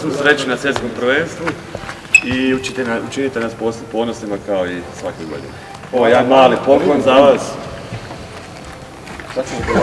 svu srećni na svjetskom prvenstvu i učite, učinite nas ponosnima kao i svake godine. Ovo je jedan mali poklon za vas. Sad ćemo